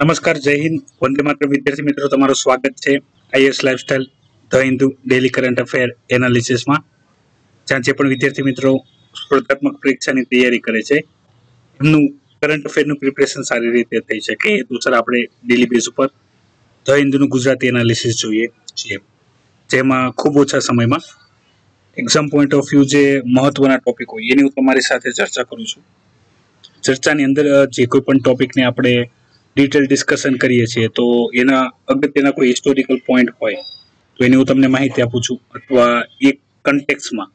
નમસ્કાર, જય હિન્દ. વંદે માત્ર વિદ્યાર્થી મિત્રો, તમારું સ્વાગત છે IS lifestyle the Hindu daily current affair એનાલિસિસમાં, જ્યાં જે પણ વિદ્યાર્થી મિત્રો સ્પર્ધાત્મક પરીક્ષાની તૈયારી કરે છે, એમનું કરંટ અફેરનું પ્રિપરેશન સારી રીતે થઈ શકે. એ હેતુસર આપણે ડેલી બેઝ ઉપર ધ હિન્દુનું ગુજરાતી એનાલિસિસ જોઈએ છીએ. જેમાં ખૂબ ઓછા સમયમાં એક્ઝામ પોઈન્ટ ઓફ વ્યૂ જે મહત્વના ટોપિક હોય, એની હું તમારી સાથે ચર્ચા કરું છું. ચર્ચાની અંદર જે કોઈ પણ ટોપિકને આપણે ડિટેલ ડિસ્કશન કરીએ છીએ, તો એના અગત્યના કોઈ હિસ્ટોરિકલ પોઈન્ટ હોય, તો એની હું તમને માહિતી આપું છું, અથવા એક કન્ટેક્સમાં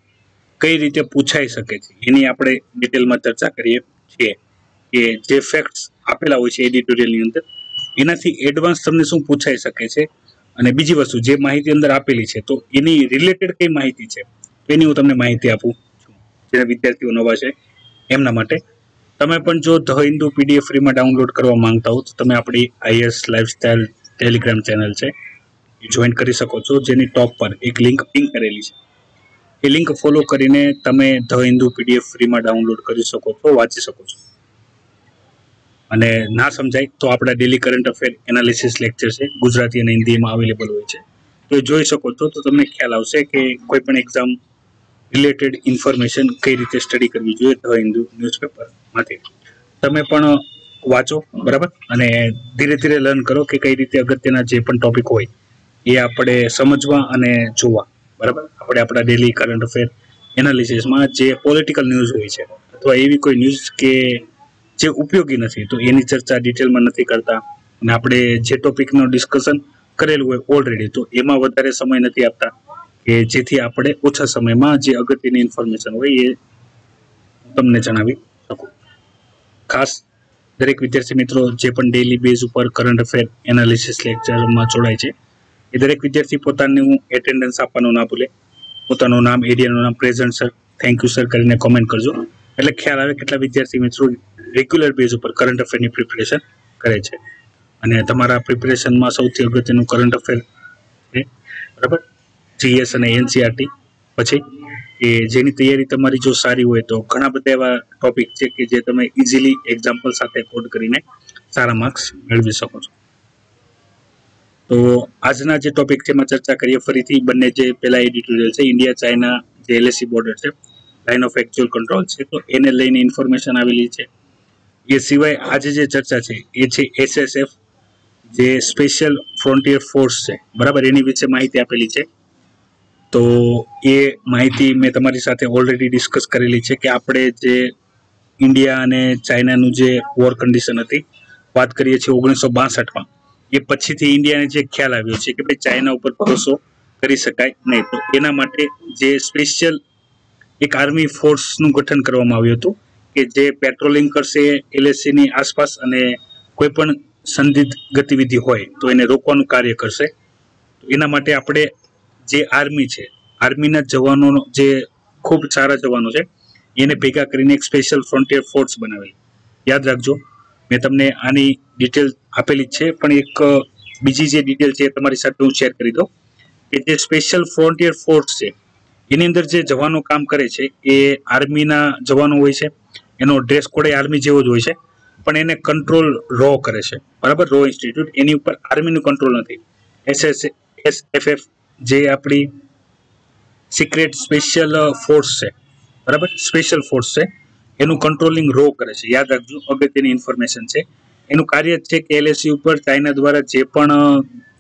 કઈ રીતે પૂછાઈ શકે છે, એની આપણે ડિટેલમાં ચર્ચા કરીએ છીએ કે જે ફેક્ટ્સ આપેલા હોય છે એડિટોરિયલની અંદર, એનાથી એડવાન્સ તમને શું પૂછાઈ શકે છે, અને બીજી વસ્તુ, જે માહિતી અંદર આપેલી છે, તો એની રિલેટેડ કઈ માહિતી છે એની હું તમને માહિતી આપું છું. જે વિદ્યાર્થીઓ નવા છે, એમના માટે તમે પણ જો ધ હિન્દુ પીડીએફ ફ્રીમાં ડાઉનલોડ કરવા માંગતા હો, તો તમે આપણી આઈએસ લાઇફસ્ટાઇલ ટેલિગ્રામ ચેનલ છે, એ જોઈન કરી શકો છો. જેની ટોપ પર એક લિંક પિન કરેલી છે. એ લિંક ફોલો કરીને તમે ધ હિન્દુ પીડીએફ ફ્રીમાં ડાઉનલોડ કરી શકો છો, વાંચી શકો છો. અને ના સમજાય તો આપણા daily current affair analysis lecture છે, ગુજરાતી અને હિન્દીમાં અવેલેબલ હોય છે. તો જોઈ શકો છો, તો તમને ખ્યાલ આવશે કે કોઈ પણ એક્ઝામ રિલેટેડ ઇન્ફોર્મેશન કઈ રીતે સ્ટડી કરવી જોઈએ ધ હિન્દુ ન્યૂઝપેપરમાંથી તમે પણ વાંચો, બરાબર? અને ધીરે ધીરે લર્ન કરો કે કઈ રીતે અગત્યના જે પણ ટોપિક હોય, એ આપણે સમજવા અને જોવા, બરાબર? આપણે આપણા ડેલી કરંટ અફેર એનાલિસિસમાં જે પોલિટિકલ ન્યૂઝ હોય છે, અથવા એવી કોઈ ન્યૂઝ કે જે ઉપયોગી નથી, તો એની ચર્ચા ડિટેલમાં નથી કરતા. અને આપણે જે ટોપિકનું ડિસ્કશન કરેલું હોય ઓલરેડી તો એમાં વધારે સમય નથી આપતા. કે જેથી આપણે ઓછા સમયમાં જે અગત્યની ઇન્ફોર્મેશન હોય એ તમને જણાવી શકું. ખાસ દરેક વિદ્યાર્થી મિત્રો જે પણ ડેલી બેઝ ઉપર કરંટ અફેર એનાલિસિસ લેક્ચરમાં જોડાય છે, એ દરેક વિદ્યાર્થી પોતાનું એટેન્ડન્સ આપવાનું ના ભૂલે. પોતાનું નામ એરિયાનું નામ present sir thank you sir કરીને કોમેન્ટ કરજો. એટલે ખ્યાલ આવે કેટલા વિદ્યાર્થી મિત્રો રેગ્યુલર બેઝ ઉપર કરંટ અફેરની પ્રિપરેશન કરે છે. અને તમારા પ્રિપેરેશનમાં સૌથી અગત્યનું કરંટ અફેર બરાબર? જીએસ અને એનસીઆરટી પછી કે જેની તૈયારી તમારી જો સારી હોય તો ઘણા બધા એવા ટોપિક છે કે જે તમે ઇઝીલી એક્ઝામ્પલ સાથે કોડ કરીને સારા માર્ક્સ મેળવી શકો છો. તો આજના જે ટોપિક છે એમાં ચર્ચા કરીએ. ફરીથી બંને જે પેલા એડિટોરિયલ છે ઇન્ડિયા ચાઇના જે એલએસી બોર્ડર છે લાઇન ઓફ એકચ્યુઅલ કંટ્રોલ છે, તો એને લઈને ઇન્ફોર્મેશન આવેલી છે. એ સિવાય આજે જે ચર્ચા છે, એ છે એસએસએફ જે સ્પેશિયલ ફ્રોન્ટિયર ફોર્સ છે. બરાબર? એની વિશે માહિતી આપેલી છે. તો એ માહિતી મેં તમારી સાથે ઓલરેડી ડિસ્કસ કરેલી છે કે આપણે જે ઇન્ડિયા અને ચાઇનાનું જે વોર કન્ડિશન હતી, વાત કરીએ છીએ ઓગણીસો બાસઠમાં. એ પછીથી ઇન્ડિયાને જે ખ્યાલ આવ્યો છે કે ભાઈ ચાઇના ઉપર ભરોસો કરી શકાય નહીં. તો એના માટે જે સ્પેશિયલ એક આર્મી ફોર્સનું ગઠન કરવામાં આવ્યું હતું કે જે પેટ્રોલિંગ કરશે એલએસસીની આસપાસ અને કોઈ પણ સંદિગ્ધ ગતિવિધિ હોય તો એને રોકવાનું કાર્ય કરશે. એના માટે આપણે જે આર્મી છે આર્મીના જવાનો જે ખૂબ સારા જવાનો છે, એને ભેગા કરીને એક સ્પેશિયલ ફ્રન્ટિયર ફોર્સ બનાવેલી. યાદ રાખજો, મેં તમને આની ડિટેલ આપેલી જ છે, પણ એક બીજી જે ડિટેલ છે તમારી સાથે હું શેર કરી દઉં. કે જે સ્પેશિયલ ફ્રન્ટિયર ફોર્સ છે, એની અંદર જે જવાનો કામ કરે છે, એ આર્મીના જવાનો હોય છે, એનો ડ્રેસ કોડ એ આર્મી જેવો જ હોય છે, પણ એને કંટ્રોલ રો કરે છે. બરાબર? રો ઇન્સ્ટિટ્યૂટ એની ઉપર આર્મીનું કંટ્રોલ નથી. એસએસ એસએફએફ જે આપણી સિક્રેટ સ્પેશિયલ ફોર્સ છે. બરાબર? સ્પેશિયલ ફોર્સ છે. એનું કંટ્રોલિંગ રો કરે છે. યાદ રાખજો, અગત્યની ઇન્ફોર્મેશન છે. એનું કાર્ય છે કે એલએસસી ઉપર ચાઇના દ્વારા જે પણ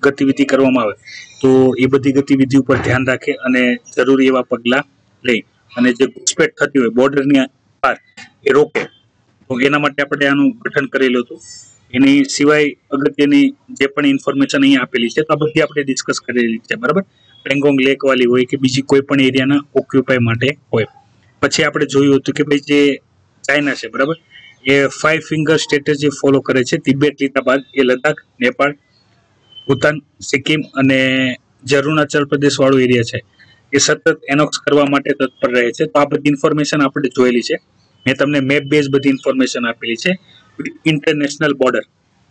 ગતિવિધિ કરવામાં આવે, તો એ બધી ગતિવિધિ ઉપર ધ્યાન રાખે અને જરૂરી એવા પગલાં લે. અને જે ઘૂસપેઠ થતી હોય બોર્ડરની પાર એ રોકે. તો એના માટે આપણે આનું ગઠન કરેલું હતું. એની સિવાય અગત્યની જે પણ ઇન્ફોર્મેશન અહીંયા આપેલી છે, તો આ બધી આપણે ડિસ્કસ કરેલી છે, બરાબર? પેંગોંગ લેક વાલી હોય કે બીજી કોઈ પણ એરિયાના ઓક્યુપાય માટે હોય. પછી આપણે જોયું હતું કે ભાઈ જે ચાઇના છે, બરાબર? એ ફાઈવ ફિંગર સ્ટ્રેટેજી ફોલો કરે છે તિબેટ લીધા બાદ એ લદ્દાખ નેપાળ ભૂતાન સિક્કિમ અને જે અરુણાચલ પ્રદેશવાળો એરિયા છે, એ સતત એનોક્સ કરવા માટે તત્પર રહે છે. તો આ બધી ઇન્ફોર્મેશન આપણે જોયેલી છે. મેં તમને મેપ બેઝ બધી ઇન્ફોર્મેશન આપેલી છે. ઇન્ટરનેશનલ બોર્ડર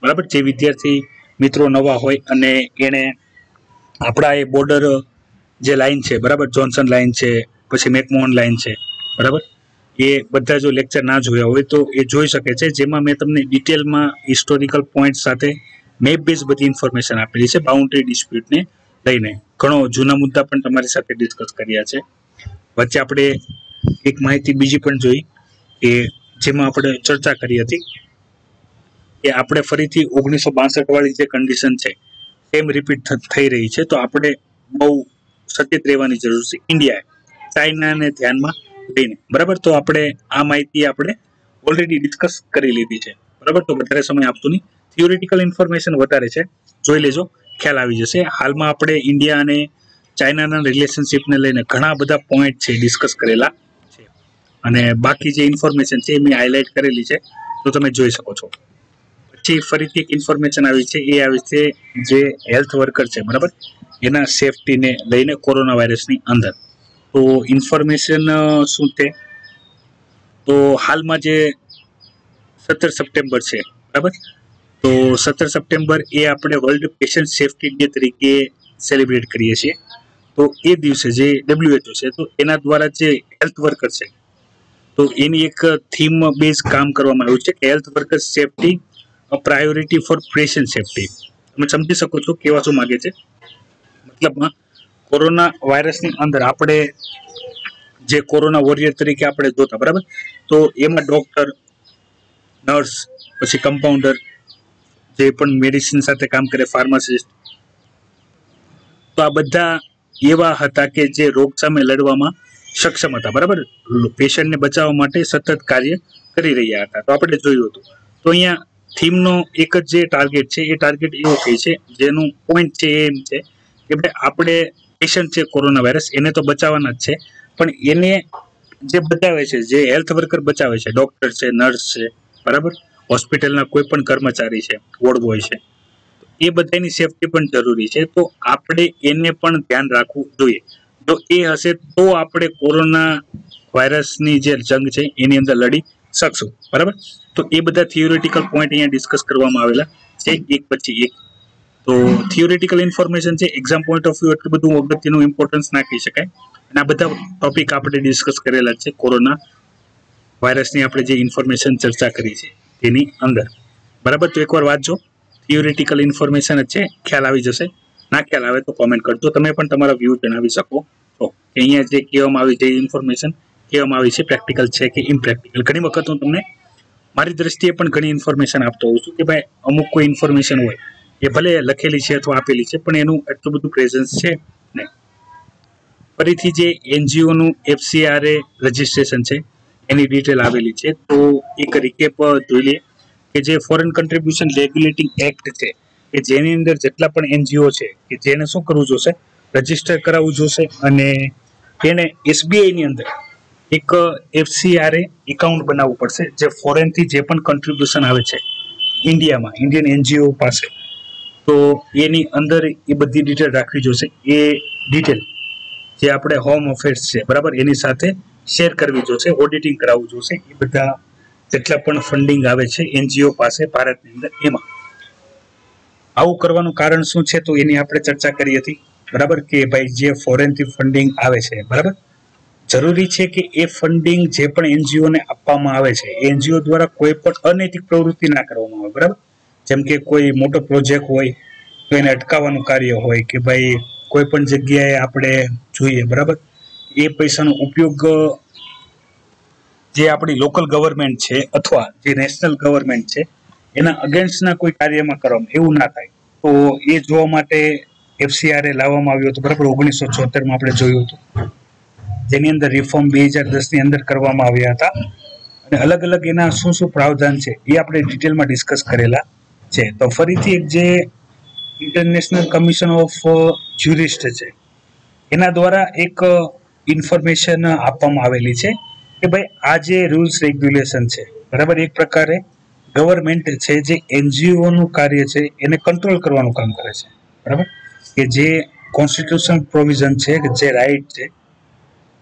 બરાબર? જે વિદ્યાર્થી મિત્રો નવા હોય અને એણે આપણા એ બોર્ડર જે લાઈન છે, બરાબર? જોન્સન લાઈન છે, પછી મેકમોહન લાઈન છે, બરાબર? એ બધા જો લેક્ચર ના જોયા હોય તો એ જોઈ શકે છે. જેમાં મેં તમને ડિટેલમાં હિસ્ટોરિકલ પોઈન્ટ સાથે મેપ બેઝ બધી ઇન્ફોર્મેશન આપેલી છે બાઉન્ડ્રી ડિસ્પ્યુટને લઈને. ઘણો જૂના મુદ્દા પણ તમારી સાથે ડિસ્કસ કર્યા છે. વચ્ચે આપણે એક માહિતી બીજી પણ જોઈ કે જેમાં આપણે ચર્ચા કરી હતી. કે આપણે ફરીથી ઓગણીસો બાસઠ વાળી જે કન્ડિશન છે એમ રિપીટ થઈ રહી છે, તો આપણે બહુ સચેત રહેવાની જરૂર છે. ઇન્ડિયાએ ચાઇનાને ધ્યાનમાં લઈને. બરાબર? તો આપણે આ માહિતી આપણે ઓલરેડી ડિસ્કસ કરી લીધી છે. બરાબર? તો વધારે સમય આપતું નહીં. થિયોરિટિકલ ઇન્ફોર્મેશન વધારે છે. જોઈ લેજો. ખ્યાલ આવી જશે. હાલમાં આપણે ઇન્ડિયા અને ચાઇનાના રિલેશનશિપને લઈને ઘણા બધા પોઈન્ટ છે ડિસ્કસ કરેલા છે. અને બાકી જે ઇન્ફોર્મેશન છે એ મેં હાઇલાઇટ કરેલી છે, તો તમે જોઈ શકો છો. પછી ફરીથી એક ઇન્ફોર્મેશન આવી છે. એ આવી છે જે હેલ્થ વર્કર છે, બરાબર? એના સેફટીને લઈને કોરોના વાયરસની અંદર. તો ઇન્ફોર્મેશન શું છે? તો હાલમાં જે સત્તર સપ્ટેમ્બર છે, બરાબર? તો સત્તર સપ્ટેમ્બર એ આપણે વર્લ્ડ પેશન્ટ સેફટી ડે તરીકે સેલિબ્રેટ કરીએ છીએ. તો એ દિવસે જે ડબ્લ્યુએચઓ છે, તો એના દ્વારા જે હેલ્થ વર્કર છે, તો એની એક થીમ બેઝ કામ કરવામાં આવ્યું છે કે health worker safety priority for patient safety તમે સમજી શકો છો કેવા શું માગે છે? મતલબમાં કોરોના વાયરસની અંદર આપણે જે કોરોના વોરિયર તરીકે આપણે જોતા, બરાબર? તો એમાં ડૉક્ટર નર્સ પછી કમ્પાઉન્ડર જે પણ મેડિસિન સાથે કામ કરે ફાર્માસિસ્ટ તો આ બધા એવા હતા કે જે રોગ સામે લડવામાં સક્ષમ હતા, બરાબર? પેશન્ટને બચાવવા માટે સતત કાર્ય કરી રહ્યા હતા. તો આપણે જોયું હતું. તો અહીંયા થીમનો એક જ જે ટાર્ગેટ છે, એ ટાર્ગેટ એવો કહે છે, જેનું પોઈન્ટ છે એમ છે કે ભાઈ આપણે પેશન્ટ છે કોરોના વાયરસ એને તો બચાવવાના જ છે, પણ એને જે બચાવે છે, જે હેલ્થ વર્કર બચાવે છે ડોક્ટર છે નર્સ છે, બરાબર? હોસ્પિટલના કોઈ પણ કર્મચારી છે વોર્ડ બોય છે, એ બધાની સેફટી પણ જરૂરી છે. તો આપણે એને પણ ધ્યાન રાખવું જોઈએ. જો એ હશે તો આપણે કોરોના વાયરસની જે જંગ છે, એની અંદર લડી શકશું. બરાબર? તો એ બધા થિયોરિટિકલ પોઈન્ટ અહીંયા ડિસ્કસ કરવામાં આવેલા. છે એક પછી એક. તો થિયોરિટિકલ ઇન્ફોર્મેશન છે એક્ઝામ પોઈન્ટ ઓફ વ્યૂ એટલું બધું અગત્યનું ઇમ્પોર્ટન્સ ના કહી શકાય. અને આ બધા ટોપિક આપણે ડિસ્કસ કરેલા છે, કોરોના વાયરસની આપણે જે ઇન્ફોર્મેશન ચર્ચા કરી છે, તેની અંદર. બરાબર? તો એકવાર વાંચજો થિયોરિટિકલ ઇન્ફોર્મેશન જ છે, ખ્યાલ આવી જશે. ના ખ્યાલ આવે તો કોમેન્ટ કરજો. તમે પણ તમારા વ્યૂ જણાવી શકો. છો અહીંયા જે કહેવામાં આવી જે ઇન્ફોર્મેશન કહેવામાં આવી છે પ્રેક્ટિકલ છે કે ઇમ્પ્રેક્ટિકલ ઘણી વખત હું તમને મારી દ્રષ્ટિએ પણ ઘણી ઇન્ફોર્મેશન આપતો હોઉં છું કે ભાઈ અમુક કોઈ ઇન્ફોર્મેશન હોય, એ ભલે લખેલી છે અથવા આપેલી છે, પણ એનું એટલું બધું પ્રેઝન્સ છે નહીં. ફરીથી જે એનજીઓનું એફસીઆરએ રજિસ્ટ્રેશન છે, એની ડિટેલ આવેલી છે, તો એક રિકેપ જોઈ લઈએ કે જે ફોરેન કન્ટ્રીબ્યુશન રેગ્યુલેટિંગ એક્ટ છે, કે જેની અંદર જેટલા પણ એનજીઓ છે, કે જેને શું કરવું જોશે રજિસ્ટર કરાવવું જોશે અને તેને એસબીઆઈની અંદર એક એફસીઆરએ એકાઉન્ટ બનાવવું પડશે, જે ફોરેનથી જે પણ કન્ટ્રીબ્યુશન આવે છે, ઇન્ડિયામાં ઇન્ડિયન એનજીઓ પાસે. તો એની અંદર એ બધી ડિટેલ રાખવી જોશે. એ ડિટેલ જે આપણે હોમ અફેર્સ છે, બરાબર? એની સાથે શેર કરવી જોશે ઓડિટિંગ કરાવવું જોશે. એ બધા જેટલા પણ ફંડિંગ આવે છે એનજીઓ પાસે, ભારતની અંદર, એમાં. આવું કરવાનું કારણ શું છે? તો એની આપણે ચર્ચા કરી હતી, બરાબર? કે ભાઈ, જે ફોરેનથી ફંડિંગ આવે છે, બરાબર? જરૂરી છે કે એ ફંડિંગ જે પણ એનજીઓને આપવામાં આવે છે એનજીઓ દ્વારા કોઈ પણ અનૈતિક પ્રવૃત્તિ ના કરવામાં આવે, બરાબર? જેમ કે કોઈ મોટો પ્રોજેક્ટ હોય, તો એને અટકાવવાનું કાર્ય હોય કે ભાઈ કોઈ પણ જગ્યાએ આપણે જોઈએ, બરાબર? એ પૈસાનો ઉપયોગ, જે આપણી લોકલ ગવર્મેન્ટ છે અથવા જે નેશનલ ગવર્મેન્ટ છે, એના અગેન્સ્ટના કોઈ કાર્યમાં કરવામાં, એવું ના થાય. તો એ જોવા માટે એફસીઆરએ લાવવામાં આવ્યું હતું, બરાબર? ઓગણીસો છોતેરમાં આપણે જોયું હતું. જેની અંદર રિફોર્મ બે હજાર દસની અંદર કરવામાં આવ્યા હતા. અને અલગ અલગ એના શું શું પ્રાવધાન છે એ આપણે ડિટેલમાં ડિસ્કસ કરેલા છે. તો ફરીથી એક જે ઇન્ટરનેશનલ કમિશન ઓફ જ્યુરિસ્ટ છે, એના દ્વારા એક ઇન્ફોર્મેશન આપવામાં આવેલી છે કે ભાઈ આ જે રૂલ્સ રેગ્યુલેશન છે, બરાબર? એક પ્રકારે ગવર્મેન્ટ છે જે એનજીઓનું કાર્ય છે, એને કંટ્રોલ કરવાનું કામ કરે છે, બરાબર? કે જે કોન્સ્ટિટ્યુશન પ્રોવિઝન છે, કે જે રાઇટ છે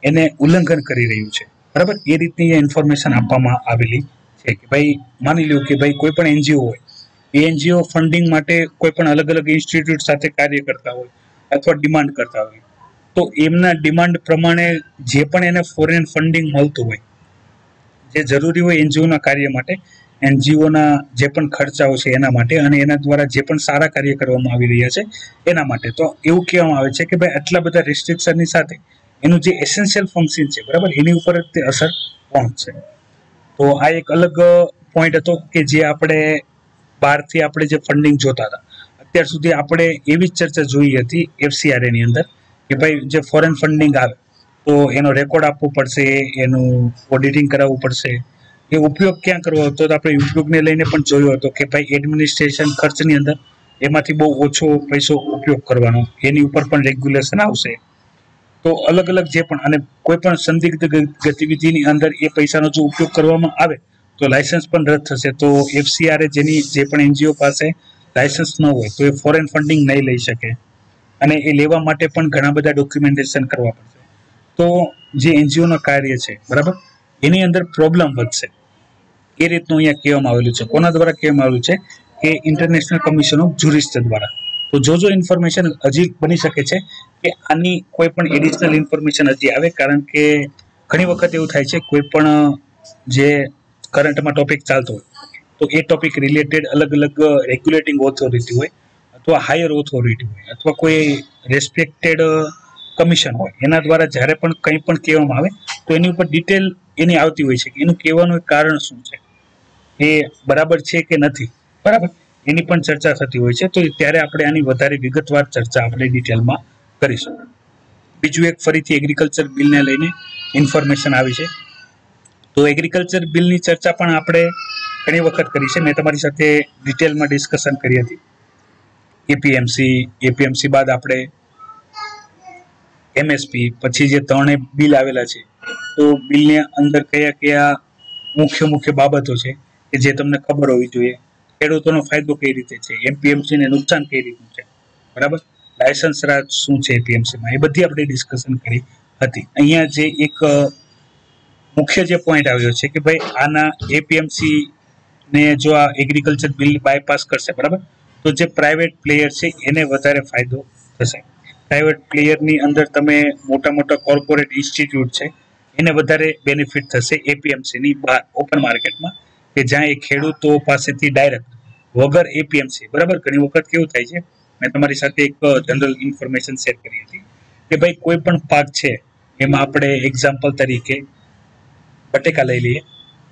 એને ઉલ્લંઘન કરી રહ્યું છે. બરાબર? એ રીતની ઇન્ફોર્મેશન આપવામાં આવેલી છે કે ભાઈ, માની લ્યો કે ભાઈ કોઈ પણ એનજીઓ હોય, એ એનજીઓ ફંડિંગ માટે કોઈ પણ અલગ અલગ ઇન્સ્ટિટ્યૂટ સાથે કાર્ય કરતા હોય અથવા ડિમાન્ડ કરતા હોય, તો એમના ડિમાન્ડ પ્રમાણે જે પણ એને ફોરેન ફંડિંગ મળતું હોય, જે જરૂરી હોય એનજીઓના કાર્ય માટે એનજીઓના જે પણ ખર્ચાઓ છે એના માટે અને એના દ્વારા જે પણ સારા કાર્ય કરવામાં આવી રહ્યા છે એના માટે. તો એવું કહેવામાં આવે છે કે ભાઈ આટલા બધા રિસ્ટ્રિક્શનની સાથે એનું જે એસેન્શિયલ ફંક્શન છે, બરાબર? એની ઉપર તે અસર પહોંચશે તો આ એક અલગ પોઈન્ટ હતો કે જે આપણે બહારથી આપણે જે ફંડિંગ જોતા હતા. અત્યાર સુધી આપણે એવી જ ચર્ચા જોઈ હતી એફસીઆરએની અંદર કે ભાઈ જે ફોરેન ફંડિંગ આવે, તો એનો રેકોર્ડ આપવો પડશે, એનું ઓડિટિંગ કરાવવું પડશે. એ ઉપયોગ ક્યાં કરવો હતો તો આપણે ઉપયોગને લઈને પણ જોયો હતો કે ભાઈ એડમિનિસ્ટ્રેશન ખર્ચની અંદર એમાંથી બહુ ઓછો પૈસો ઉપયોગ કરવાનો, એની ઉપર પણ રેગ્યુલેશન આવશે. તો અલગ અલગ જે પણ અને કોઈ પણ સંદિગ્ધ ગતિવિધિની અંદર એ પૈસાનો જો ઉપયોગ કરવામાં આવે, તો લાયસન્સ પણ રદ થશે. તો એફસીઆરએ જેની જે પણ એનજીઓ પાસે લાયસન્સ ન હોય, તો એ ફોરેન ફંડિંગ નહીં લઈ શકે. અને એ લેવા માટે પણ ઘણા બધા ડોક્યુમેન્ટેશન કરવા પડશે. તો જે એનજીઓનું કાર્ય છે, બરાબર? એની અંદર પ્રોબ્લેમ વધશે. એ રીતનું અહીંયા કહેવામાં આવેલું છે. કોના દ્વારા કહેવામાં આવેલું છે? કે ઇન્ટરનેશનલ કમિશન ઓફ જ્યુરિસ્ટ દ્વારા. તો જો જો ઇન્ફોર્મેશન હજી બની શકે છે કે આની કોઈ પણ એડિશનલ ઇન્ફોર્મેશન હજી આવે? કારણ કે ઘણી વખત એવું થાય છે, કોઈ પણ, જે કરંટમાં ટોપિક ચાલતો હોય, તો એ ટોપિક રિલેટેડ અલગ અલગ રેગ્યુલેટિંગ ઓથોરિટી હોય, અથવા હાયર ઓથોરિટી હોય, અથવા કોઈ રેસ્પેક્ટેડ કમિશન હોય, એના દ્વારા જ્યારે પણ કંઈ પણ કહેવામાં આવે, તો એની ઉપર ડિટેલ એની આવતી હોય છે કે એનું કહેવાનું કારણ શું છે? એ બરાબર છે કે નથી? બરાબર. એની પણ ચર્ચા થતી હોય છે, તો ત્યારે આપણે આની વધારે વિગતવાર ચર્ચા આપણે ડિટેલમાં કરીશું બીજું એક ફરીથી એગ્રીકલ્ચર બિલને લઈને ઇન્ફોર્મેશન આવી છે. તો એગ્રીકલ્ચર બિલની ચર્ચા પણ આપણે ઘણી વખત કરી છે. મેં તમારી સાથે ડિટેલમાં ડિસ્કશન કરી હતી. એપીએમસી એપીએમસી બાદ આપણે એમએસપી પછી જે ત્રણેય બિલ આવેલા છે, તો બિલની અંદર કયા કયા મુખ્ય મુખ્ય બાબતો છે, કે જે તમને ખબર હોવી જોઈએ, ખેડૂતોનો ફાયદો કઈ રીતે છે એમપીએમસી ને નુકસાન કઈ રીતનું છે, બરાબર? લાયસન્સ રાજ શું છે એપીએમસીમાં એ બધી આપણે ડિસ્કશન કરી હતી. અહીંયા જે એક મુખ્ય જે પોઈન્ટ આવ્યો છે કે ભાઈ આના એપીએમસી ને જો આ એગ્રીકલ્ચર બિલ બાયપાસ કરશે, બરાબર? તો જે પ્રાઇવેટ પ્લેયર છે એને વધારે ફાયદો થશે. પ્રાઇવેટ પ્લેયરની અંદર તમે મોટા મોટા કોર્પોરેટ ઇન્સ્ટિટ્યૂટ છે, એને વધારે બેનિફિટ થશે એપીએમસીની બહાર ઓપન માર્કેટમાં કે જ્યાં એ ખેડૂતો પાસેથી ડાયરેક્ટ વગર એપીએમસી બરાબર? ઘણી વખત કેવું થાય છે મેં તમારી સાથે એક જનરલ ઇન્ફોર્મેશન શેર કરી હતી કે ભાઈ કોઈ પણ પાક છે, એમાં આપણે એક્ઝામ્પલ તરીકે બટેકા લઈ લઈએ,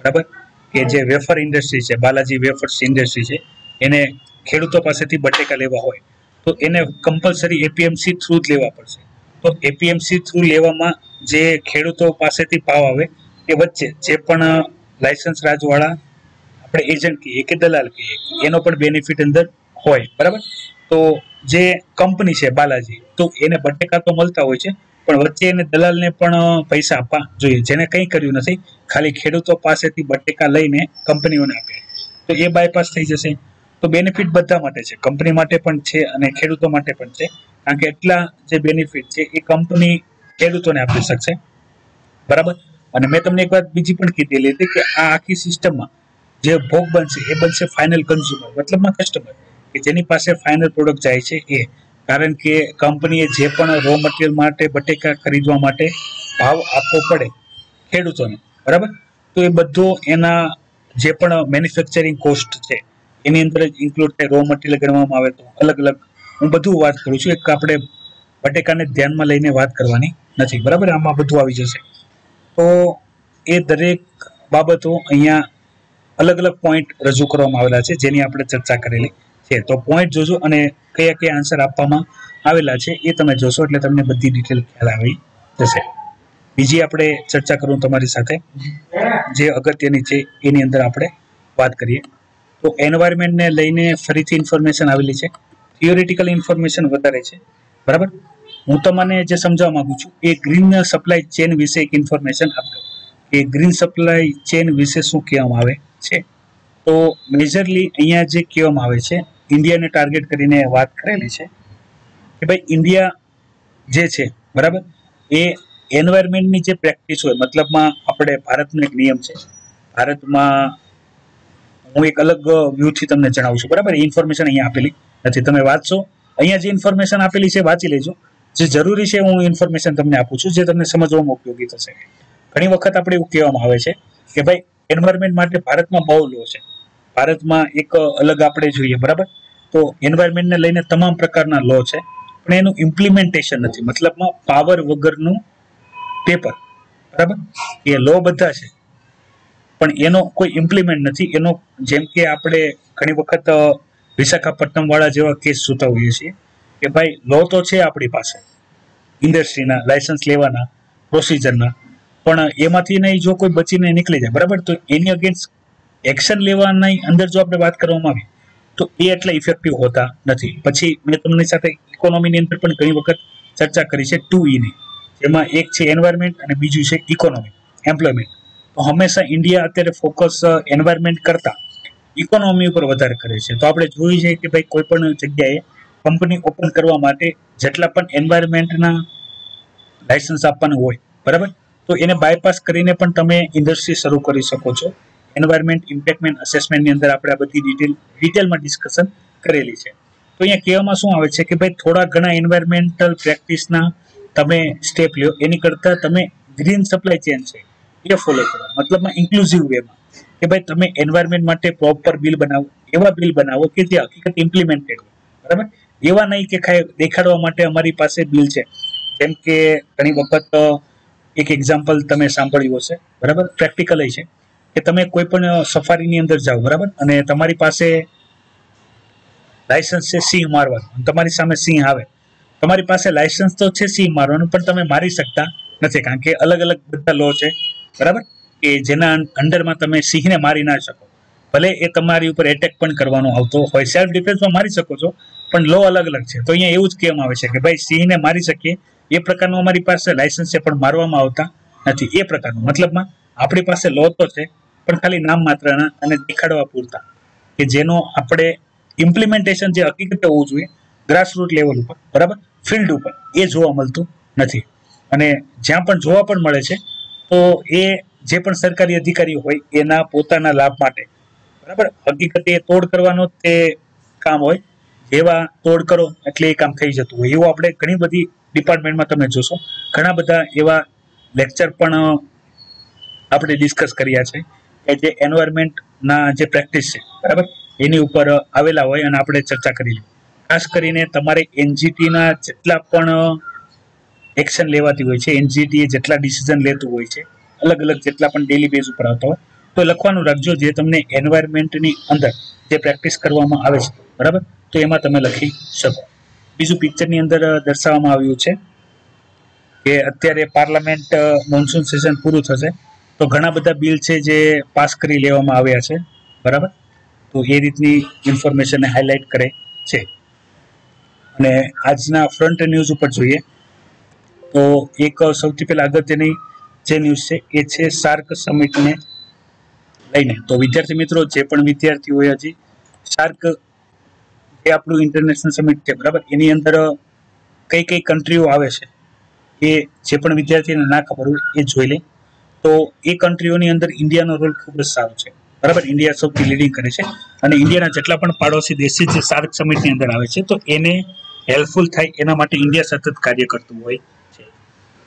બરાબર? કે જે વેફર ઇન્ડસ્ટ્રી છે, બાલાજી વેફર્સ ઇન્ડસ્ટ્રી છે, એને ખેડૂતો પાસેથી બટેકા લેવા હોય, તો એને કમ્પલસરી એપીએમસી થ્રુ જ લેવા પડશે. તો એપીએમસી થ્રુ લેવામાં જે ખેડૂતો પાસેથી ભાવ આવે, એ વચ્ચે જે પણ લાયસન્સ રાજવાળા, આપણે એજન્ટ કહીએ કે દલાલ કહીએ, એનો પણ બેનિફિટ અંદર હોય, બરાબર? તો જે કંપની છે બાલાજી, તો એને બટેકા તો મળતા હોય છે, પણ વચ્ચે એને દલાલને પણ પૈસા આપવા જોઈએ. જેને કંઈ કર્યું નથી, ખાલી ખેડૂતો પાસેથી બટેકા લઈને કંપનીઓને આપે. તો એ બાયપાસ થઈ જશે. તો બેનિફિટ બધા માટે છે. કંપની માટે પણ છે અને ખેડૂતો માટે પણ છે. કારણ કે એટલા જે બેનિફિટ છે, એ કંપની ખેડૂતોને આપી શકશે. બરાબર? અને મેં તમને એક વાત બીજી પણ કીધેલી હતી કે આ આખી સિસ્ટમમાં જે ભોગ બનશે, એ બનશે ફાઇનલ કન્ઝ્યુમર મતલબમાં કસ્ટમર કે જેની પાસે ફાઇનલ પ્રોડક્ટ જાય છે એ. કારણ કે કંપનીએ જે પણ રો મટીરિયલ માટે બટેકા ખરીદવા માટે ભાવ આપવો પડે ખેડૂતોને. બરાબર? તો એ બધો એના જે પણ મેન્યુફેક્ચરિંગ કોસ્ટ છે, એની અંદર જ ઇન્ક્લુડ થાય રો મટીરિયલ ગણવામાં આવે તો અલગ અલગ. હું બધું વાત કરું છું, એક આપણે બટેકાને ધ્યાનમાં લઈને વાત કરવાની નથી. બરાબર? આમાં બધું આવી જશે. તો એ દરેક બાબતો અહીંયા અલગ અલગ પોઈન્ટ રજૂ કરવામાં આવેલા છે, જેની આપણે ચર્ચા કરેલી. છે. તો પોઈન્ટ જોજો અને કયા કયા આન્સર આપવામાં આવેલા છે એ તમે જોશો એટલે તમને બધી ડિટેલ ખ્યાલ આવી જશે. બીજી આપણે ચર્ચા કરું તમારી સાથે. જે અગત્યની છે એની અંદર આપણે વાત કરીએ. તો એન્વાયરમેન્ટને લઈને ફરીથી ઇન્ફોર્મેશન આવેલી છે. થિયોરિટિકલ ઇન્ફોર્મેશન વધારે છે. બરાબર? હું તમને જે સમજાવવા માંગુ છું, એ ગ્રીન સપ્લાય ચેન વિશે એક ઇન્ફોર્મેશન આપજો. કે ગ્રીન સપ્લાય ચેન વિશે શું કહેવામાં આવે છે? તો મેજરલી અહીંયા જે કહેવામાં આવે છે ઇન્ડિયાને ટાર્ગેટ કરીને વાત કરેલી છે કે ભાઈ ઇન્ડિયા જે છે, બરાબર? એ એન્વાયરમેન્ટની જે પ્રેક્ટિસ હોય, મતલબમાં આપણે ભારતનો એક નિયમ છે. ભારતમાં હું એક અલગ વ્યૂથી તમને જણાવું છું, બરાબર? ઇન્ફોર્મેશન અહીંયા આપેલી નથી. તમે વાંચશો. અહીંયા જે ઇન્ફોર્મેશન આપેલી છે, વાંચી લેજો. જે જરૂરી છે, હું ઇન્ફોર્મેશન તમને આપું છું, જે તમને સમજવામાં ઉપયોગી થશે. ઘણી વખત આપણે એવું કહેવામાં આવે છે કે ભાઈ એન્વાયરમેન્ટ માટે ભારતમાં બહુ લો છે. ભારતમાં એક અલગ આપણે જોઈએ, બરાબર? તો એન્વાયરમેન્ટને લઈને તમામ પ્રકારના લો છે, પણ એનું ઇમ્પ્લિમેન્ટેશન નથી. મતલબમાં પાવર વગરનું પેપર બરાબર? એ લો બધા છે. પણ એનો કોઈ ઇમ્પ્લિમેન્ટ નથી. એનો જેમ કે આપણે ઘણી વખત વિશાખાપટ્ટનમ વાળા જેવા કેસ જોતા હોઈએ છીએ કે ભાઈ લો તો છે આપણી પાસે. ઇન્ડસ્ટ્રીના લાયસન્સ લેવાના પ્રોસિજરના પણ એમાંથી નહીં જો કોઈ બચીને નીકળી જાય, બરાબર? તો એની અગેન્સ્ટ એક્શન લેવાની અંદર જો આપણે વાત કરવામાં આવી તો એ એટલા ઇફેક્ટિવ હોતા નથી. પછી મેં તમને સાથે ઇકોનોમીની અંદર પણ ઘણી વખત ચર્ચા કરી છે ટુ ઈની જેમાં એક છે એન્વાયરમેન્ટ અને બીજું છે ઇકોનોમી એમ્પ્લોયમેન્ટ તો હંમેશા ઇન્ડિયા અત્યારે ફોકસ એન્વાયરમેન્ટ કરતાં ઇકોનોમી ઉપર વધારે કરે છે. તો આપણે જોયું છે કે ભાઈ કોઈ પણ જગ્યાએ કંપની ઓપન કરવા માટે જેટલા પણ એન્વાયરમેન્ટના લાયસન્સ આપવાનું હોય, બરાબર? તો એને બાયપાસ કરીને પણ તમે ઇન્ડસ્ટ્રી શરૂ કરી શકો છો. એન્વાયરમેન્ટ ઇમ્પેક્ટમેન્ટ અસેસમેન્ટની અંદર આપણે આ બધી ડિટેલ ડિટેલમાં ડિસ્કશન કરેલી છે. તો અહીંયા કહેવામાં શું આવે છે કે ભાઈ થોડા ઘણા એન્વાયરમેન્ટલ પ્રેક્ટિસના તમે સ્ટેપ લ્યો. એની કરતાં તમે ગ્રીન સપ્લાય ચેન છે, એ ફોલો કરો. મતલબમાં ઇન્ક્લુઝિવ વેમાં કે ભાઈ તમે એન્વાયરમેન્ટ માટે પ્રોપર બિલ બનાવો. એવા બિલ બનાવો કે જે હકીકત ઇમ્પ્લિમેન્ટેડ હોય. બરાબર? એવા નહીં કે ખાય દેખાડવા માટે અમારી પાસે બિલ છે. જેમ કે ઘણી વખત એક એક્ઝામ્પલ તમે સાંભળ્યું હશે. બરાબર? પ્રેક્ટિકલ છે. કે તમે કોઈ પણ સફારીની અંદર જાઓ, બરાબર? અને તમારી પાસે લાયસન્સ છે સિંહ મારવાનું. તમારી સામે સિંહ આવે. તમારી પાસે લાયસન્સ તો છે સિંહ મારવાનું, પણ તમે મારી શકતા નથી, કારણ કે અલગ અલગ બધા લો છે, બરાબર? કે જેના અંડરમાં તમે સિંહને મારી ના શકો. ભલે એ તમારી ઉપર એટેક પણ કરવાનો આવતો હોય. સેલ્ફ ડિફેન્સમાં મારી શકો છો, પણ લો અલગ અલગ છે. તો અહીંયા એવું જ કહેવામાં આવે છે કે ભાઈ, સિંહને મારી શકીએ. એ પ્રકારનું અમારી પાસે લાયસન્સ છે, પણ મારવામાં આવતા નથી. એ પ્રકારનું. મતલબમાં આપણી પાસે લો તો છે પણ ખાલી નામ માત્રના અને દેખાડવા પૂરતા. કે જેનો આપણે ઇમ્પ્લિમેન્ટેશન જે હકીકતે હોવું જોઈએ ગ્રાસરૂટ લેવલ ઉપર, બરાબર? ફિલ્ડ ઉપર. એ જોવા મળતું નથી. અને જ્યાં પણ જોવા પણ મળે છે, તો એ જે પણ સરકારી અધિકારીઓ હોય, એના પોતાના લાભ માટે. બરાબર? હકીકતે તોડ કરવાનો તે કામ હોય. એવા તોડ કરો, એટલે એ કામ થઈ જતું હોય. એવું આપણે ઘણી બધી ડિપાર્ટમેન્ટમાં તમે જોશો. ઘણા બધા એવા લેક્ચર પણ આપણે ડિસ્કસ કર્યા છે. કે જે એન્વાયરમેન્ટના જે પ્રેક્ટિસ છે, બરાબર? એની ઉપર આવેલા હોય અને આપણે ચર્ચા કરી ખાસ કરીને તમારે એનજીટીના જેટલા પણ એક્શન લેવાતી હોય છે એનજીટી જેટલા ડિસિઝન લેતું હોય છે, અલગ અલગ જેટલા પણ ડેલી બેઝ ઉપર આવતા હોય, તો લખવાનું રાખજો જે તમને એન્વાયરમેન્ટની અંદર જે પ્રેક્ટિસ કરવામાં આવે છે, બરાબર? તો એમાં તમે લખી શકો. બીજું પિક્ચરની અંદર દર્શાવવામાં આવ્યું છે કે અત્યારે પાર્લામેન્ટ મોન્સૂન સેશન પૂરું થશે. તો ઘણા બધા બિલ છે જે પાસ કરી લેવામાં આવ્યા છે, બરાબર? તો એ રીતની ઇન્ફોર્મેશનને હાઇલાઇટ કરે છે. અને આજના ફ્રન્ટ ન્યૂઝ ઉપર જોઈએ, તો એક સૌથી પહેલા અગત્યની જે ન્યૂઝ છે, એ છે સાર્ક સમિટને લઈને. તો વિદ્યાર્થી મિત્રો, જે પણ વિદ્યાર્થીઓ હજી, સાર્ક જે આપણું ઇન્ટરનેશનલ સમિટ છે, બરાબર? એની અંદર કઈ કઈ કન્ટ્રીઓ આવે છે, એ જે પણ વિદ્યાર્થીને ના ખબર હોય, એ જોઈ લે. તો એ કન્ટ્રીઓની અંદર ઇન્ડિયાનો રોલ ખૂબ જ સારો છે. બરાબર? ઇન્ડિયા સૌથી લીડિંગ કરે છે. અને ઇન્ડિયાના જેટલા પણ પાડોશી દેશ છે જે સાર્ક સમિટની અંદર આવે છે, તો એને હેલ્પફુલ થાય, એના માટે ઇન્ડિયા સતત કાર્ય કરતું હોય છે.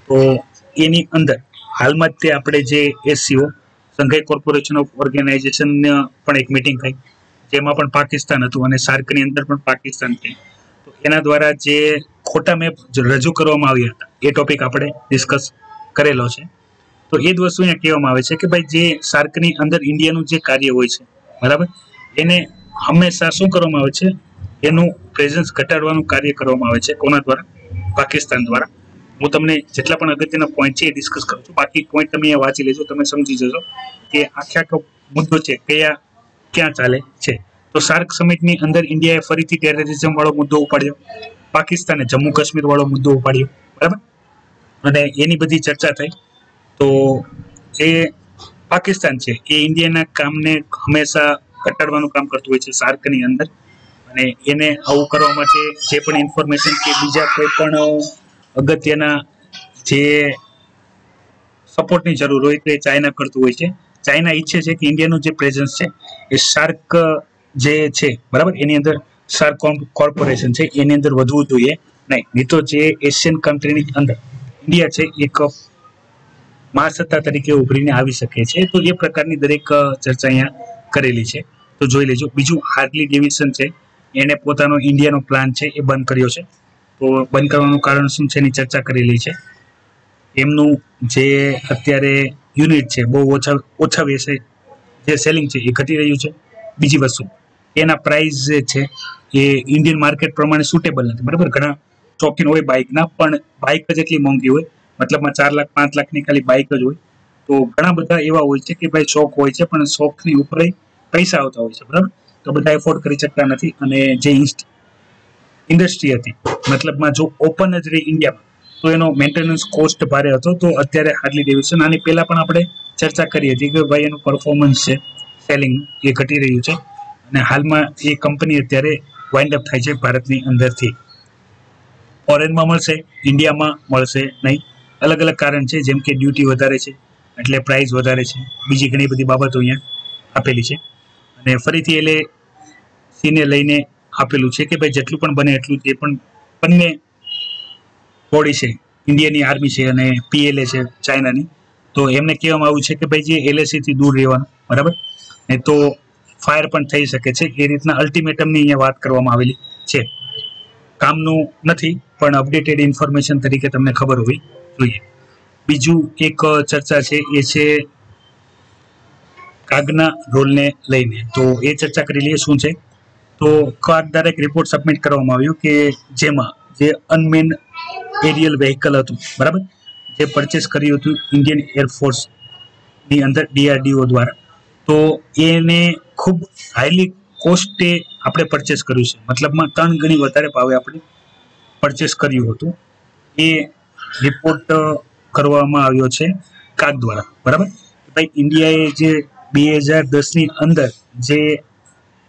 તો એની અંદર હાલમાં જ તે આપણે જે SCO Shanghai corporation of organisation પણ એક મિટિંગ થઈ, જેમાં પણ પાકિસ્તાન હતું અને સાર્કની અંદર પણ પાકિસ્તાન છે. તો એના દ્વારા જે ખોટા મેપ રજૂ કરવામાં આવ્યા હતા, એ ટોપિક આપણે ડિસ્કસ કરેલો છે. તો એ જ વસ્તુ અહીંયા કહેવામાં આવે છે કે ભાઈ જે સાર્કની અંદર ઇન્ડિયાનું જે કાર્ય હોય છે, બરાબર? એને હંમેશા શું કરવામાં આવે છે? એનું પ્રેઝન્સ ઘટાડવાનું કાર્ય કરવામાં આવે છે કોના દ્વારા? પાકિસ્તાન દ્વારા. હું તમને જેટલા પણ અગત્યના પોઈન્ટ છે એ ડિસ્કસ કરું છું. બાકી પોઈન્ટ તમે અહીંયા વાંચી લેજો, તમે સમજી જશો કે આખે આખો મુદ્દો છે કયા ક્યાં ચાલે છે. તો સાર્ક સમિટની અંદર ઇન્ડિયાએ ફરીથી ટેરરિઝમ વાળો મુદ્દો ઉપાડ્યો, પાકિસ્તાને જમ્મુ કાશ્મીર વાળો મુદ્દો ઉપાડ્યો, બરાબર? અને એની બધી ચર્ચા થઈ. તો એ પાકિસ્તાન છે, એ ઇન્ડિયાના કામને હંમેશા ઘટાડવાનું કામ કરતું હોય છે સાર્કની અંદર. અને એને આવું કરવા માટે જે પણ ઇન્ફોર્મેશન કે બીજા કોઈ પણ અગત્યના જે સપોર્ટની જરૂર હોય તે ચાઇના કરતું હોય છે. ચાઇના ઈચ્છે છે કે ઇન્ડિયાનું જે પ્રેઝન્સ છે, એ શાર્ક જે છે, બરાબર? એની અંદર શાર્ક કોર્પોરેશન છે, એની અંદર વધવું જોઈએ. નહીં નહીં તો જે એશિયન કન્ટ્રીની અંદર ઇન્ડિયા છે, એક મહાસત્તા તરીકે ઉભરીને આવી શકે છે. તો એ પ્રકારની દરેક ચર્ચા અહીંયા કરેલી છે. તો જોઈ લેજો. બીજું હાર્લી ડેવિડસન છે. એને પોતાનો ઇન્ડિયાનો પ્લાન છે એ બંધ કર્યો છે. તો બંધ કરવાનું કારણ શું છે એની ચર્ચા કરેલી છે. એમનું જે અત્યારે યુનિટ છે, બહુ ઓછા ઓછા વેસે જે સેલિંગ છે એ ઘટી રહ્યું છે. બીજી વસ્તુ, એના પ્રાઇસ જે છે એ ઇન્ડિયન માર્કેટ પ્રમાણે સુટેબલ નથી. બરાબર? ઘણા શોખીન હોય બાઇકના પણ બાઇક જ એટલી મોંઘી હોય મતલબમાં ચાર લાખ, પાંચ લાખની ખાલી બાઇક જ હોય. તો ઘણા બધા એવા હોય છે કે ભાઈ શોખ હોય છે, પણ શોખની ઉપર પૈસા આવતા હોય છે, બરાબર? તો બધા એફોર્ડ કરી શકતા નથી. અને જે ઇન્ડસ્ટ્રી હતી, મતલબમાં જો ઓપન જ રહી ઇન્ડિયામાં તો એનો મેન્ટેનન્સ કોસ્ટ ભારે હતો. તો અત્યારે હાર્લી ડેવિડસન આની પહેલા પણ આપણે ચર્ચા કરી હતી કે ભાઈ એનું પરફોર્મન્સ છે સેલિંગ એ ઘટી રહ્યું છે. અને હાલમાં એ કંપની અત્યારે વાઇન્ડ અપ થાય છે ભારતની અંદરથી. ફોરેનમાં મળશે ઇન્ડિયામાં મળશે નહીં. અલગ અલગ કારણ છે, જેમ કે ડ્યુટી વધારે છે, એટલે પ્રાઇસ વધારે છે. બીજી ઘણી બધી બાબતો અહીંયા આપેલી છે. અને ફરીથી એટલે સીને લઈને આપેલું છે કે ભાઈ જેટલું પણ બને એટલું જે પણ બંને બોડી છે ઇન્ડિયાની આર્મી છે અને પીએલએ છે ચાઇનાની તો એમને કહેવામાં આવ્યું છે કે ભાઈ જે એલએસીથી દૂર રહેવાનું, બરાબર? ને તો ફાયર પણ થઈ શકે છે. એ રીતના અલ્ટિમેટમની અહીંયા વાત કરવામાં આવેલી છે. કામનું નથી, પણ અપડેટેડ ઇન્ફોર્મેશન તરીકે તમને ખબર હોવી જોઈએ. બીજું એક ચર્ચા છે, એ છે કાગના રોલને લઈને. તો એ ચર્ચા કરી લઈએ, શું છે? તો કાગ દ્વારા એક રિપોર્ટ સબમિટ કરવામાં આવ્યો કે જેમાં જે અનમેન એરિયલ વેહિકલ હતું, બરાબર? જે પરચેસ કર્યું હતું ઇન્ડિયન એરફોર્સની અંદર ડીઆરડીઓ દ્વારા. તો એને ખૂબ હાઈલી કોસ્ટે આપણે પરચેસ કર્યું છે. મતલબમાં ત્રણ ગણી વધારે ભાવે આપણે પરચેસ કર્યું હતું. એ રિપોર્ટ કરવામાં આવ્યો છે કાગ દ્વારા. બરાબર? ભાઈ, ઇન્ડિયાએ જે બે હજાર દસની અંદર જે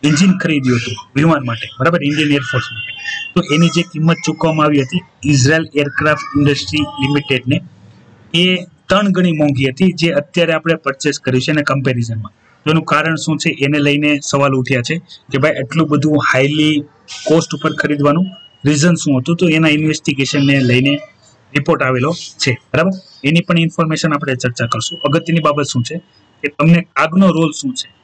એન્જિન ખરીદ્યું હતું વિમાન માટે, બરાબર? ઇન્ડિયન એરફોર્સ માટે. તો એની જે કિંમત ચૂકવવામાં આવી હતી ઇઝરાયલ એરક્રાફ્ટ ઇન્ડસ્ટ્રી લિમિટેડને, એ ત્રણ ગણી મોંઘી હતી, જે અત્યારે આપણે પરચેસ કરી છે એના કમ્પેરિઝનમાં. તો એનું કારણ શું છે? એને લઈને સવાલ ઉઠ્યા છે કે ભાઈ એટલું બધું હાઈલી કોસ્ટ ઉપર ખરીદવાનું રીઝન શું હતું? તો એના ઇન્વેસ્ટિગેશનને લઈને રિપોર્ટ આવેલો છે. બરાબર? એની પણ ઇન્ફોર્મેશન આપણે ચર્ચા કરશું. અગત્યની બાબત શું છે? કે તમને આગનો રોલ શું છે?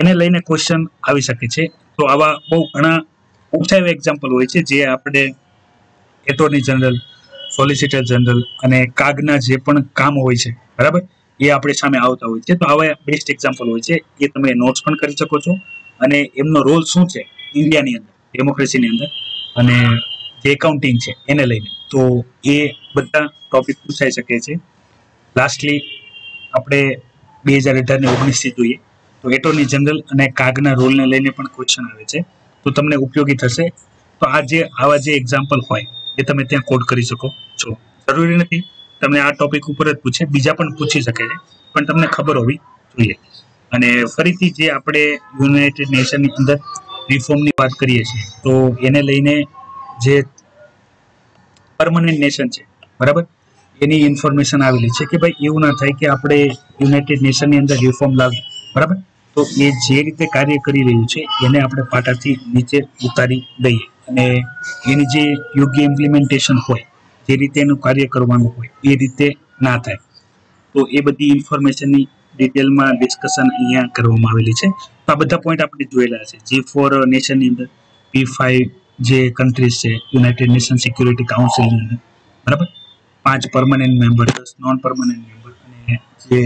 એને લઈને ક્વેશ્ચન આવી શકે છે. તો આવા બહુ ઘણા ઓછા એવા એક્ઝામ્પલ હોય છે, જે આપણે એટોર્ની જનરલ સોલિસિટર જનરલ અને કાગના જે પણ કામ હોય છે, બરાબર? એ આપણી સામે આવતા હોય છે. તો આવા બેસ્ટ એક્ઝામ્પલ હોય છે, એ તમે નોટ્સ પણ કરી શકો છો. અને એમનો રોલ શું છે? ઇન્ડિયાની અંદર ડેમોક્રેસીની અંદર. અને જે એકાઉન્ટિંગ છે, એને લઈને. તો એ બધા ટોપિક પૂછાઈ શકે છે. લાસ્ટલી આપણે બે હજાર અઢારની ઓગણીસથી જોઈએ. તો એટોર્ની જનરલ અને કાગના રોલને લઈને પણ ક્વેશ્ચન આવે છે. તો તમને ઉપયોગી થશે. તો આ જે, આવા જે એક્ઝામ્પલ હોય, એ તમે ત્યાં કોડ કરી શકો છો. જરૂરી નથી તમને આ ટોપિક ઉપર જ પૂછે, બીજા પણ પૂછી શકે છે. પણ તમને ખબર હોવી જોઈએ. અને ફરીથી જે આપણે યુનાઇટેડ નેશનની અંદર રિફોર્મની વાત કરીએ છીએ, તો એને લઈને જે પરમનન્ટ નેશન છે. બરાબર? એની ઇન્ફોર્મેશન આવેલી છે કે ભાઈ એવું ના થાય કે આપણે યુનાઇટેડ નેશનની અંદર રિફોર્મ લાવીએ બરાબર? તો એ જે રીતે કાર્ય કરી રહ્યું છે, એને આપણે પાટાથી નીચે ઉતારી દઈએ. અને એની જે યોગ્ય ઇમ્પ્લિમેન્ટેશન હોય, જે રીતે એનું કાર્ય કરવાનું હોય, એ રીતે ના થાય. તો એ બધી ઇન્ફોર્મેશનની ડિટેલમાં ડિસ્કશન અહીંયા કરવામાં આવેલી છે. તો આ બધા પોઈન્ટ આપણે જોયેલા છે. જી ફોર નેશનની અંદર પી ફાઈવ જે કન્ટ્રીઝ છે યુનાઇટેડ નેશન સિક્યુરિટી કાઉન્સિલની બરાબર? પાંચ પરમનન્ટ મેમ્બર દસ નોન પરમનન્ટ મેમ્બર અને જે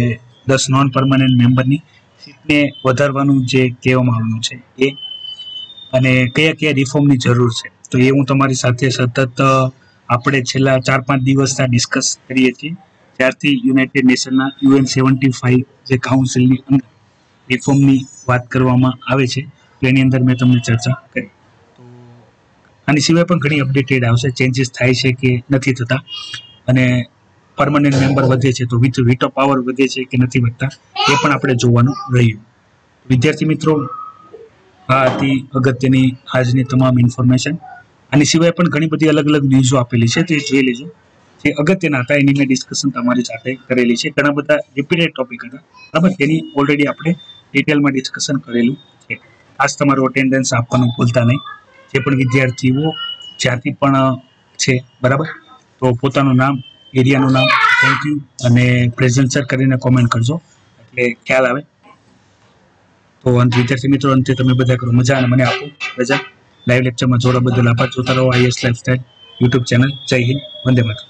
દસ નોન પરમનન્ટ મેમ્બરની સીટને વધારવાનું જે કહેવામાં આવ્યું છે એ. અને કયા કયા રિફોર્મની જરૂર છે? તો એ હું તમારી સાથે સતત આપણે છેલ્લા ચાર પાંચ દિવસના ડિસ્કસ કરીએ છીએ. ત્યારથી યુનાઇટેડ નેશનના યુએન સેવન્ટી ફાઈવ જે કાઉન્સિલની અંદર રિફોર્મની વાત કરવામાં આવે છે. તેની અંદર મેં તમને ચર્ચા કરી. આની સિવાય પણ ઘણી અપડેટેડ આવશે. ચેન્જીસ થાય છે કે નથી થતા. અને પરમનન્ટ મેમ્બર વધે છે તો વિથ વીટો પાવર વધે છે કે નથી વધતા, એ પણ આપણે જોવાનું રહ્યું. વિદ્યાર્થી મિત્રો, આ હતી અગત્યની આજની તમામ ઇન્ફોર્મેશન આની સિવાય પણ ઘણી બધી અલગ અલગ ન્યૂઝો આપેલી છે, તે જોઈ લેજો. જે અગત્યના હતા, એની મેં ડિસ્કશન તમારી સાથે કરેલી છે. ઘણા બધા રિપીટેડ ટોપિક હતા. બરાબર? તેની ઓલરેડી આપણે ડિટેલમાં ડિસ્કશન કરેલું છે. આજ તમારું અટેન્ડન્સ આપવાનું ભૂલતા નહીં. જે પણ વિદ્યાર્થીઓ જ્યાંથી પણ છે, બરાબર? તો પોતાનું નામ, એરિયાનું નામ થેન્ક યુ અને પ્રેઝન્ટ સર કરીને કોમેન્ટ કરજો. એટલે ખ્યાલ આવે. તો અંત, વિદ્યાર્થી મિત્રો, અંતે તમે બધા કરો. મજા અને મને આપો. રજા. લાઈવ લેક્ચરમાં જોડા બદલ આભાર. જોતા રહો. આઈએસ લાઈફસ્ટાઈલ યુટ્યુબ ચેનલ જય હિન્દ. વંદે માતરમ.